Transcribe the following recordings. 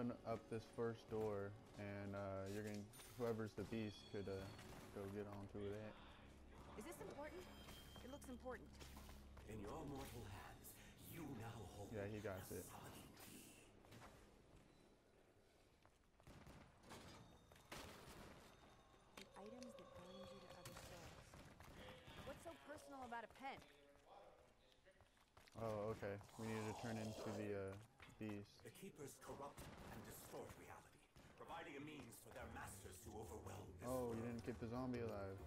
open up this first door, and uh, you're gonna whoever's the beast could uh, go get onto that. Is this important? It looks important. In your mortal hands, you now hold Yeah, he got it. The items that bind you to other souls. What's so personal about a pen? Oh, okay. We need to turn into the uh, beast. The keepers corrupt and distort reality, providing a means for their masters to overwhelm this Oh, you didn't keep the zombie alive.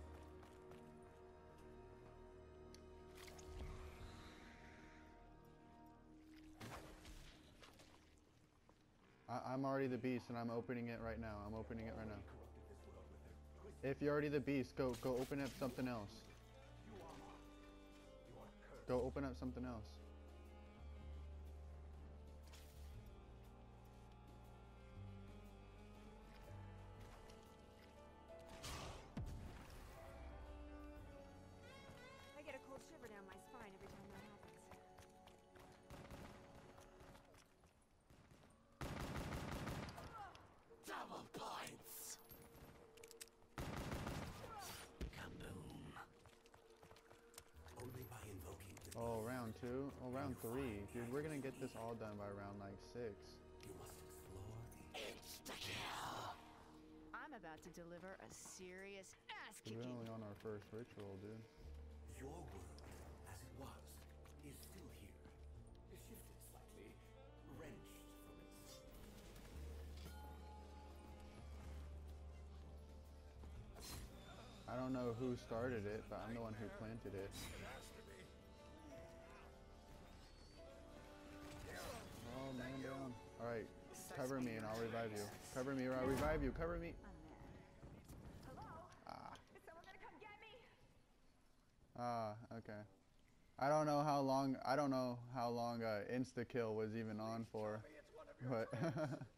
I I'm already the beast, and I'm opening it right now. I'm opening it right now. Corrupted this world with their twisted If you're already the beast, go go open up something else. you are. You are cursed. Go open up something else. Two? Oh, round three. Dude, we're gonna get this all done by round like six. you must explore the insta-kill. I'm about to deliver a serious ass We're only on our first ritual, dude. Your world, as it was, is still here. Shifted slightly, wrenched from its I don't know who started it, but I'm the one who planted it. Down. Alright, cover me and I'll revive you. Cover me or I'll revive you. Cover me. Ah. Ah, okay. I don't know how long, I don't know how long uh, insta-kill was even on for, but...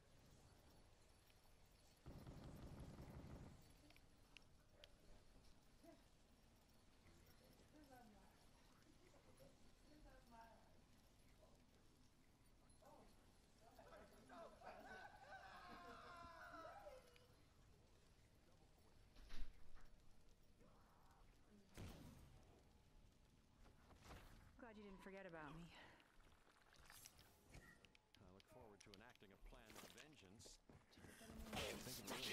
Glad you didn't forget about me. I look forward to enacting a plan of vengeance.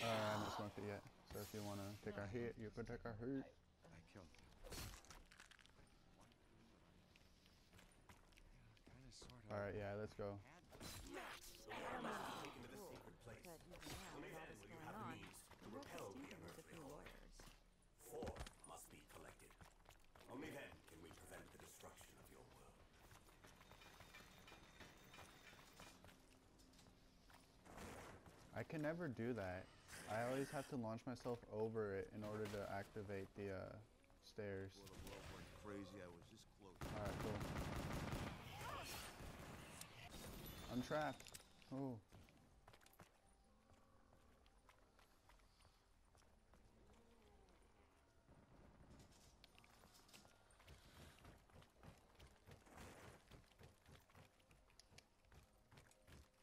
Uh, I haven't smoked yet, so if you want to take our hit, you could take our hit. I killed sort of. Alright, yeah, let's go. all. Four must be collected. Only then can we prevent the destruction of your world. I can never do that. I always have to launch myself over it in order to activate the uh, stairs. Before the world went crazy, I was this close. Alright, cool. I'm trapped. Oh.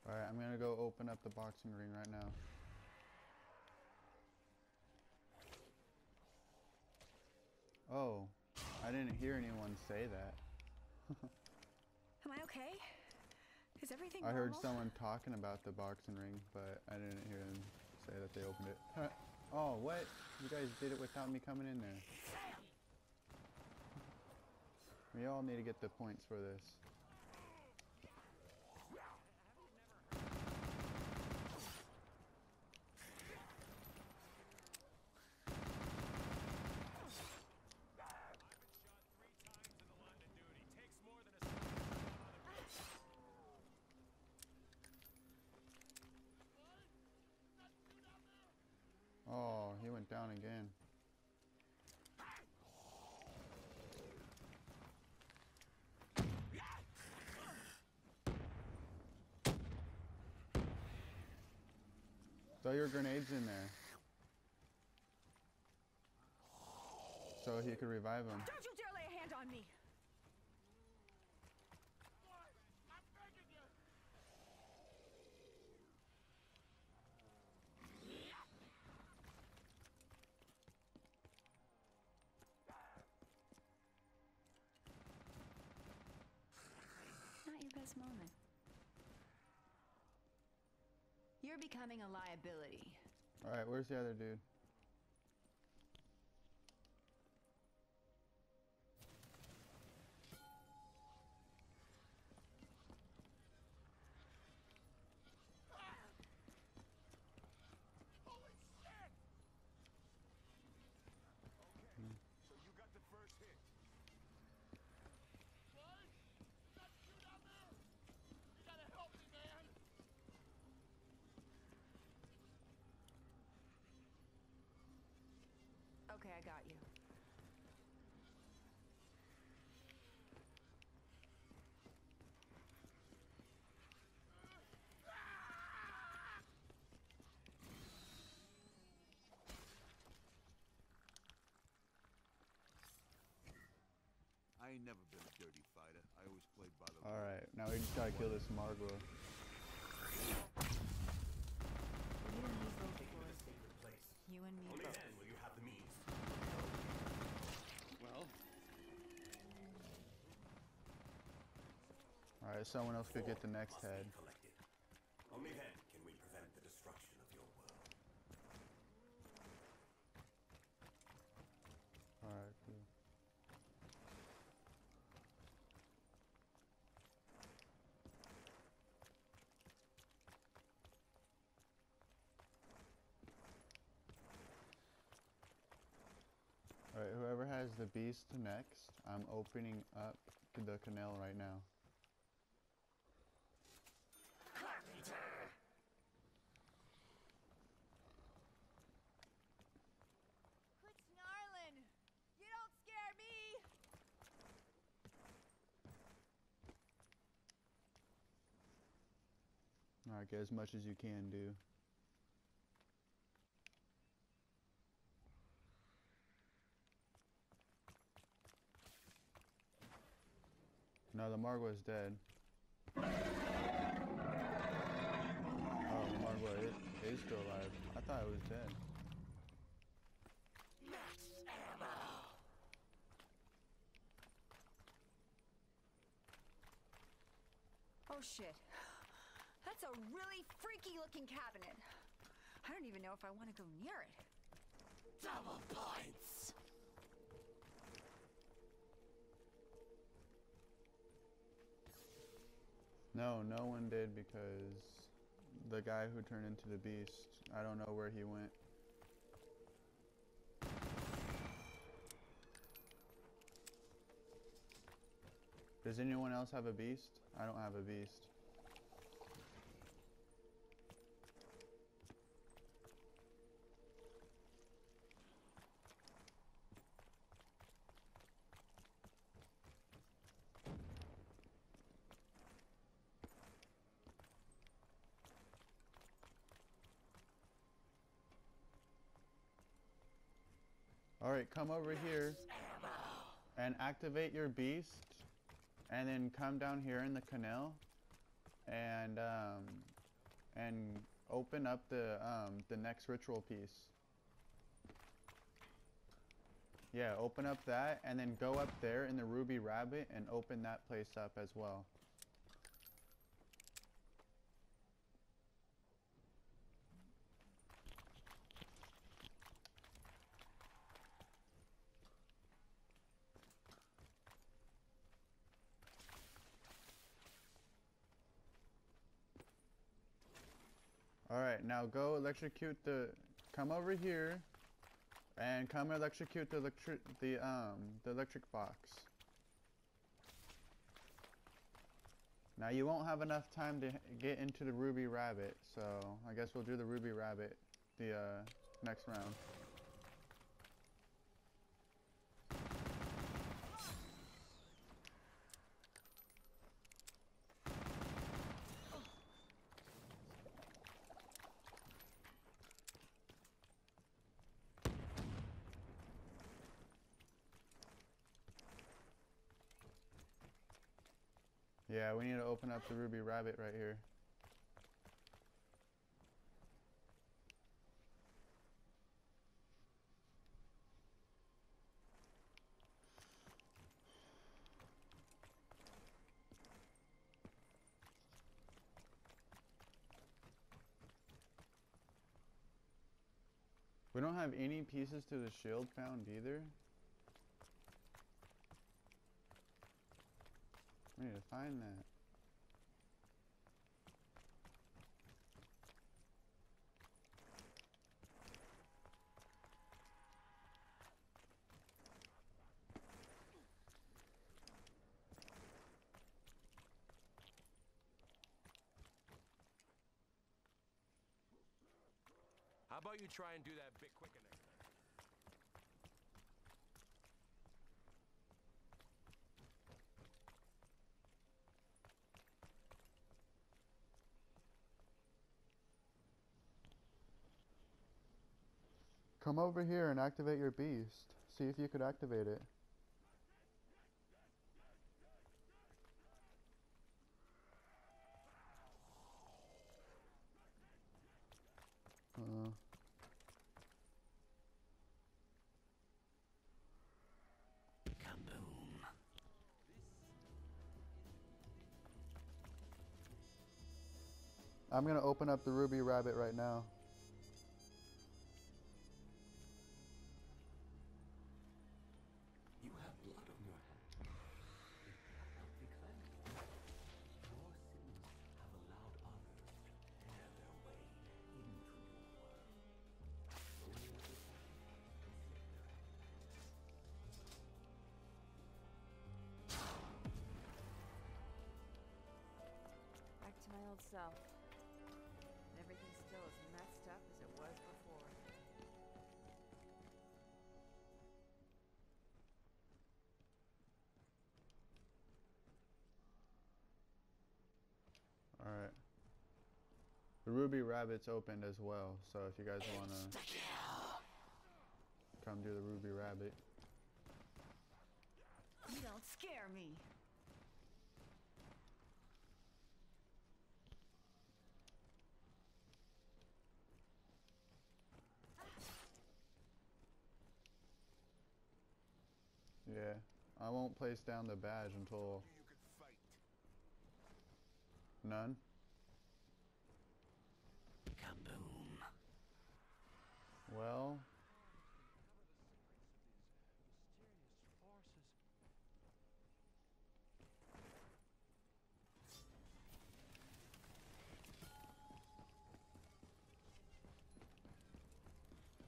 Alright, I'm gonna go open up the boxing ring right now. Oh, I didn't hear anyone say that. Am I okay? Is everything I heard normal? someone talking about the boxing ring, but I didn't hear them say that they opened it. oh, what? You guys did it without me coming in there. We all need to get the points for this. Oh, he went down again. Throw your grenades in there. So he could revive him. Don't you dare lay a hand on me! this moment. You're becoming a liability. Alright, where's the other dude? Okay, I got you. I ain't never been a dirty fighter. I always played by the Alright, now we just gotta kill this Margwa. We didn't both Taking boys. the sacred place. You and me both. then will you have the means. Well, Alright, someone else could get the next head. Only then can we prevent the destruction of your world. Alright, cool. Alright, whoever has the beast next, I'm opening up the canal right now. Quit snarling! You don't scare me! Get as much as you can do. No, the Margwa's dead. Oh, the Margwa is, is still alive. I thought it was dead. Oh shit. That's a really freaky looking cabinet. I don't even know if I want to go near it. Double points! No, no one did because the guy who turned into the beast, I don't know where he went. Does anyone else have a beast? I don't have a beast. Alright, come over here and activate your beast and then come down here in the canal and um and open up the um the next ritual piece. Yeah, open up that and then go up there in the ruby rabbit and open that place up as well. Now go electrocute the come over here and come electrocute the electric the um the electric box. Now you won't have enough time to get into the ruby rabbit, so I guess we'll do the ruby rabbit the uh next round. Yeah, we need to open up the ruby rabbit right here. We don't have any pieces to the shield found either. We need to find that. How about you try and do that bit quicker next Come over here and activate your beast. See if you could activate it. Uh, Kaboom. I'm gonna open up the ruby rabbit right now. To my old self. Everything's still as messed up as it was before. Alright. The ruby rabbit's opened as well, so if you guys wanna come do the ruby rabbit. You don't scare me. Yeah. I won't place down the badge until You could fight. none. Kaboom. Well,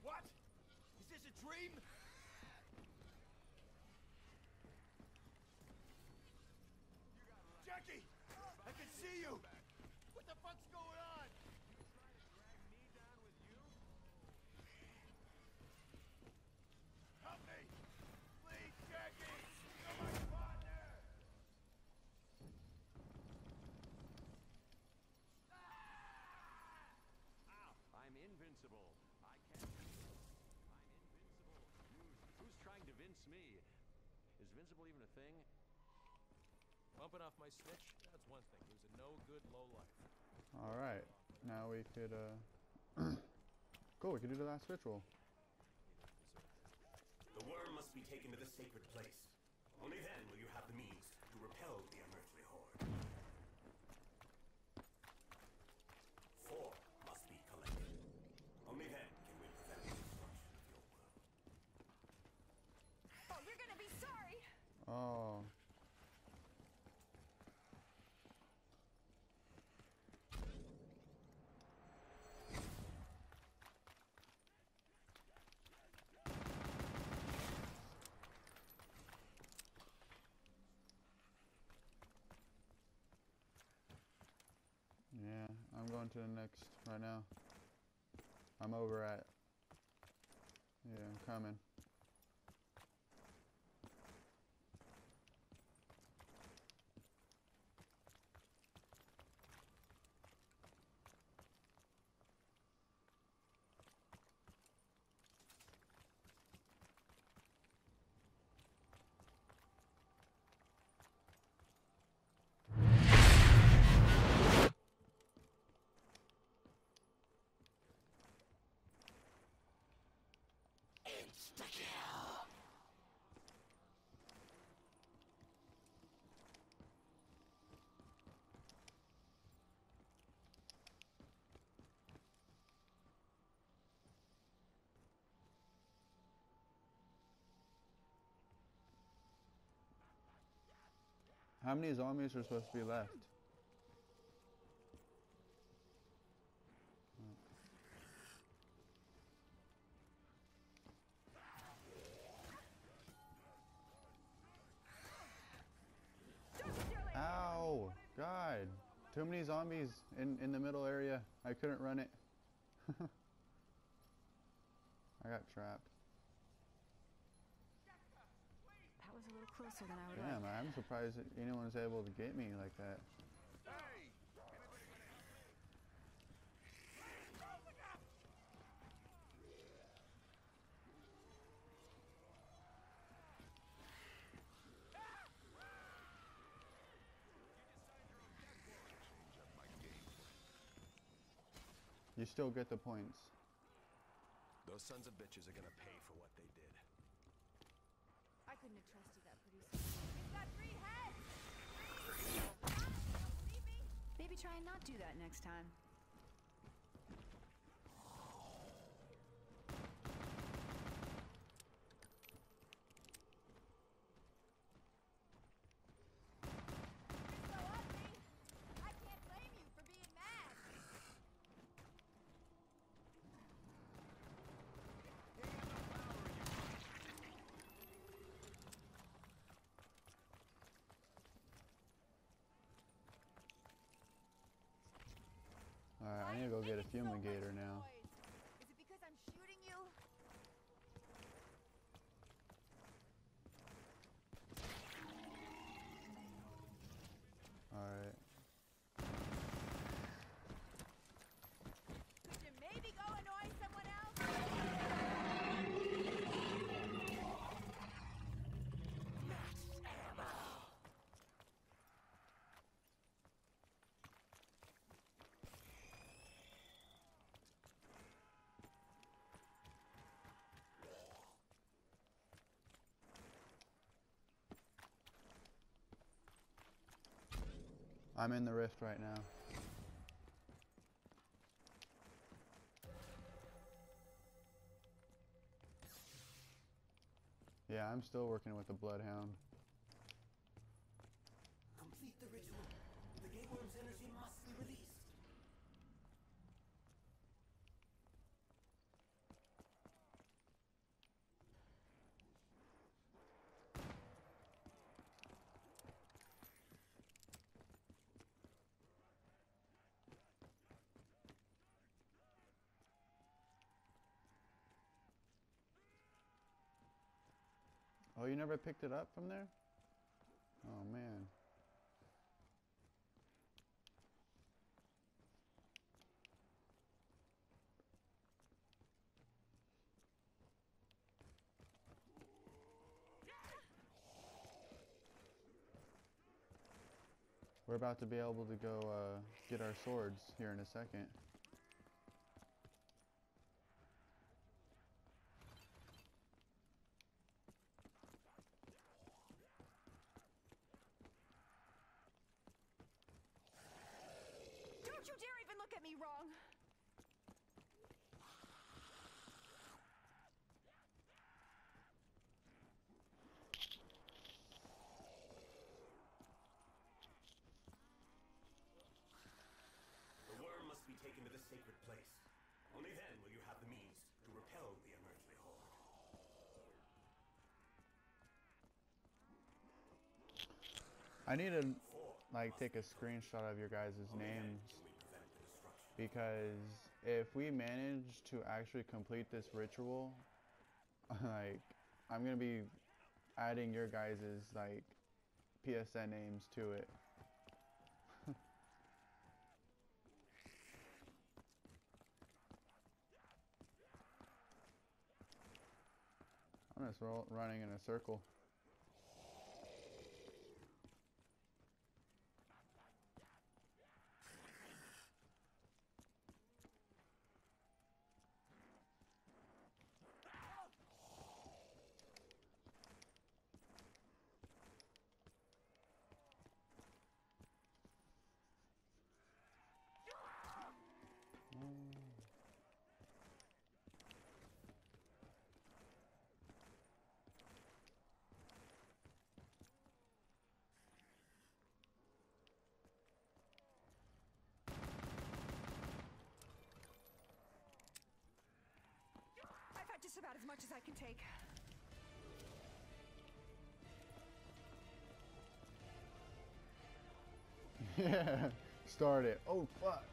What? Is this a dream? Jackie! I can see you! What the fuck's going on? Help me! Please, Jackie! You're my partner! Ow! I'm invincible. I can't. I'm invincible. Who's, who's trying to vince me? Is invincible even a thing? Bumping off my snitch, that's one thing. He was a no good low life. alright. Now we could, uh. cool, we could do the last ritual. The worm must be taken to the sacred place. Only then will you have the means to repel the unearthly horde. Four must be collected. Only then can we prevent the destruction of your world. Oh, you're gonna be sorry! Oh. Yeah, I'm going to the next right now. I'm over at. Yeah, I'm coming. Insta kill. How many zombies are supposed to be left? Many zombies in, in the middle area. I couldn't run it. I got trapped. That was a little closer than I would Damn, like. I'm surprised that anyone's able to get me like that. You still get the points. Those sons of bitches are gonna pay for what they did. I couldn't have trusted that producer. It's got three heads! Maybe try and not do that next time. Go get a fumigator now. Is it because I'm shooting you? Alright. Could you maybe go annoy someone else? I'm in the rift right now. Yeah, I'm still working with the Bloodhound. Complete the ritual. Oh, you never picked it up from there? Oh man. We're about to be able to go uh, get our swords here in a second. Don't you dare even look at me wrong! The worm must be taken to the sacred place. Only then will you have the means to repel the unearthly horde. I need to like take a screenshot of your guys' names because if we manage to actually complete this ritual, like I'm gonna be adding your guys' like PSN names to it. I'm just running in a circle. About as much as I can take. Yeah, start it. Oh fuck.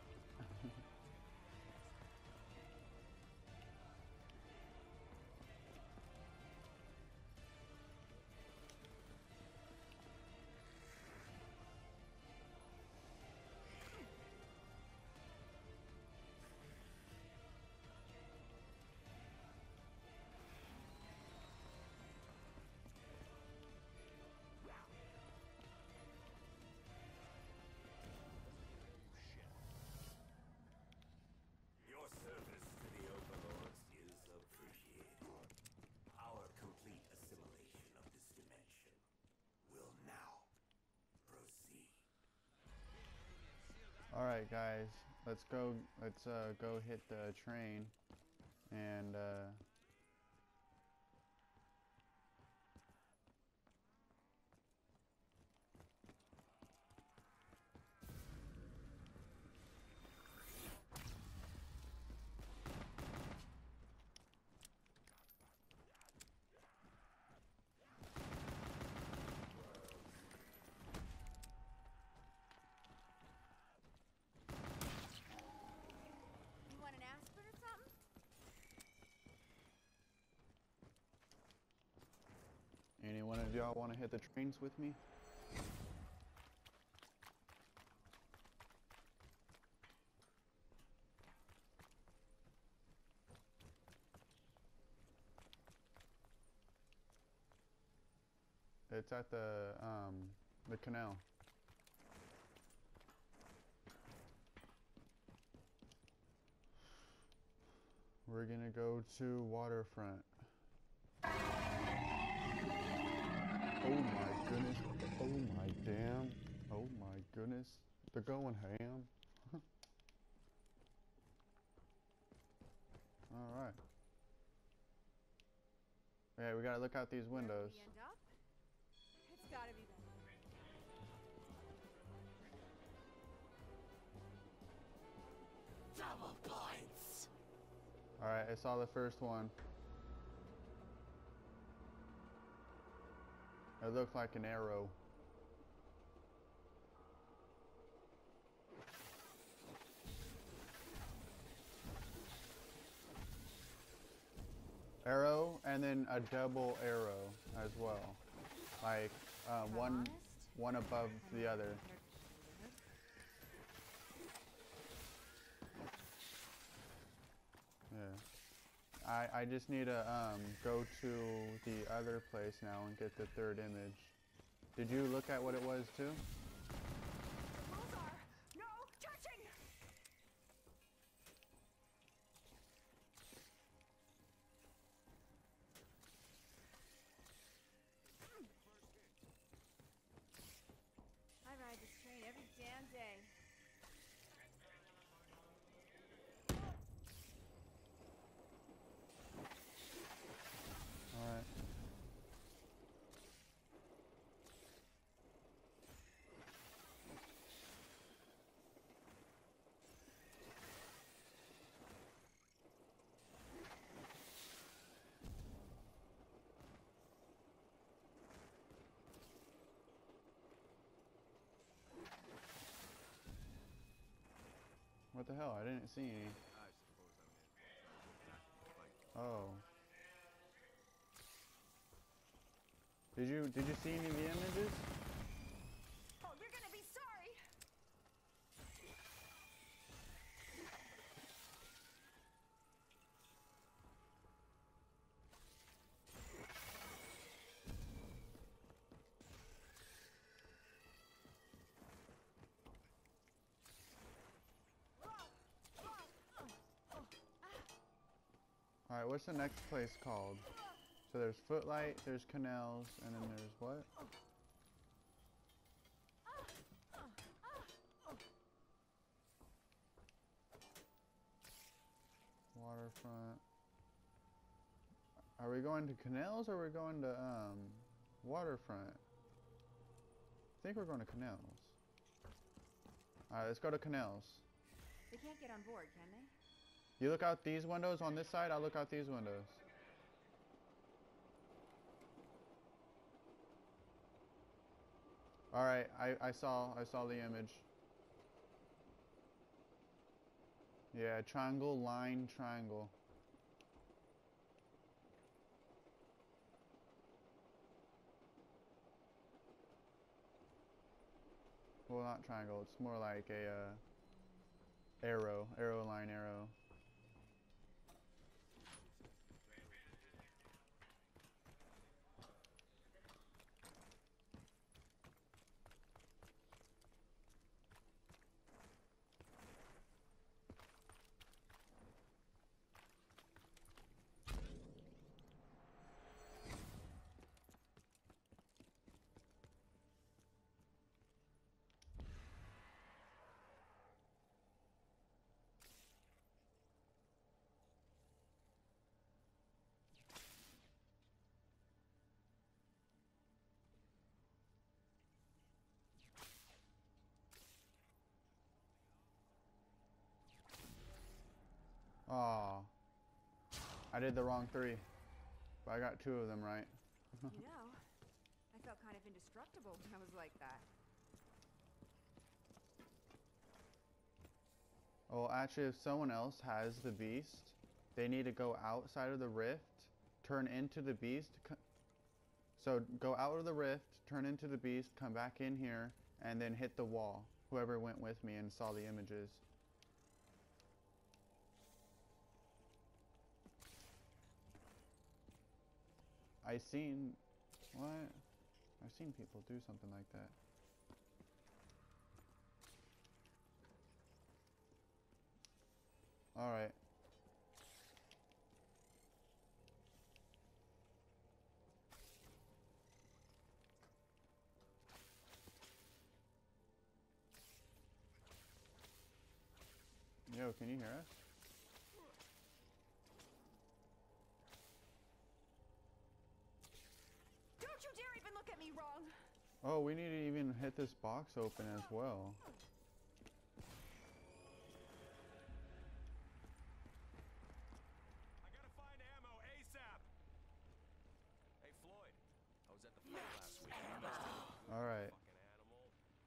All right, guys, let's go. Let's uh, go hit the train, and uh, You want an aspirin or something? Of y'all want to hit the trains with me? It's at the um the canal. We're gonna go to waterfront. Oh my goodness. Oh my damn. Oh my goodness. They're going ham. Alright. Yeah, we gotta look out these windows. Where we end up? It's gotta be better. Double points! Alright, I saw the first one. It looked like an arrow. Arrow and then a double arrow as well. Like uh, one one above the other. prepared for Yeah. I, I just need to um, go to the other place now and get the third image. Did you look at what it was too? The rules are no touching! I ride this train every damn day. Alright. What the hell? I didn't see any. Oh. Did you did you see any of the images? Oh, you're gonna be sorry! Alright, what's the next place called? So there's Footlight, there's Canals, and then there's what? Waterfront. Are we going to Canals or are we going to um Waterfront? I think we're going to Canals. Alright, let's go to Canals. They can't get on board, can they? You look out these windows on this side, I look out these windows. Alright, I, I saw, I saw the image. Yeah, triangle, line, triangle. Well, not triangle, it's more like a, uh, arrow, arrow, line, arrow. Aw. I did the wrong three. But I got two of them right. you know, I felt kind of indestructible when I was like that. Well, actually, if someone else has the beast, they need to go outside of the rift, turn into the beast. So go out of the rift, turn into the beast, come back in here, and then hit the wall. Whoever went with me and saw the images. I seen what? I've seen people do something like that. All right. Yo, can you hear us? Don't you dare even look at me wrong! Oh, we need to even hit this box open as well. I gotta find ammo ASAP. Hey Floyd, I was at the fight last week. You messed up a good All right. fucking.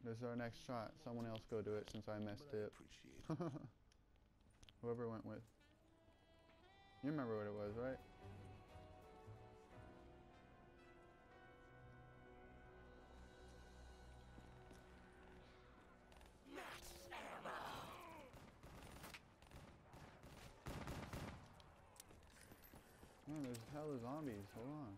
This is our next shot. Someone else go do it since I messed I it. Whoever went with. You remember what it was, right? There's hella zombies. Hold on.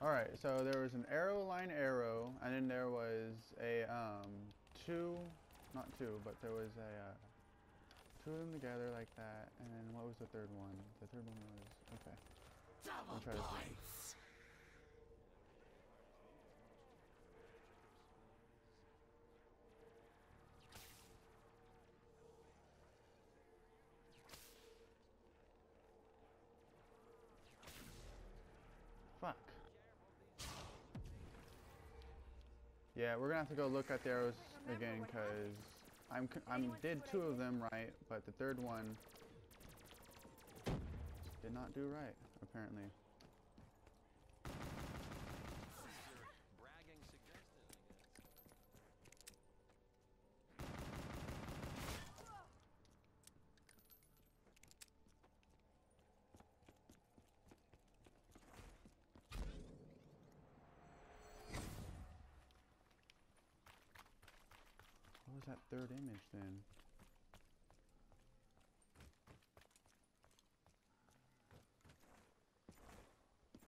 Alright, so there was an arrow line arrow, and then there was a, um, two, not two, but there was a, uh, two of them together like that, and then what was the third one? The third one was, okay. I'll Yeah, we're gonna have to go look at the arrows again because I'm I'm did two of them right, but the third one did not do right apparently. Bragging suggested, I guess. What was that third image then?